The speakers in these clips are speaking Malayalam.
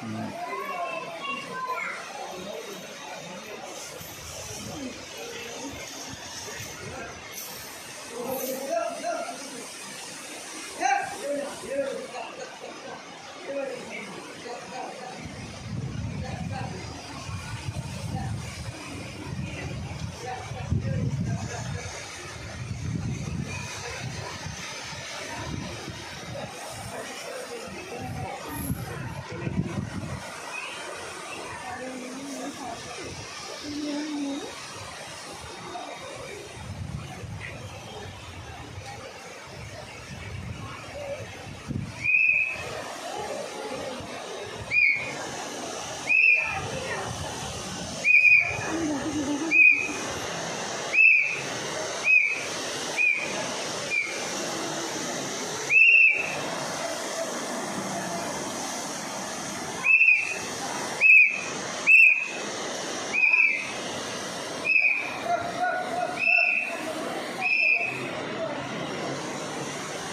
嗯。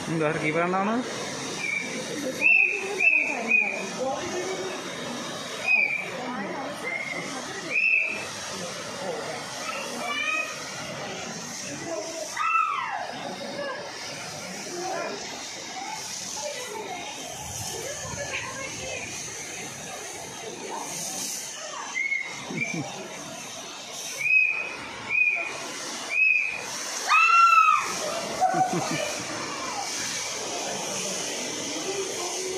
എന്താ কি വേണ്ടാണ്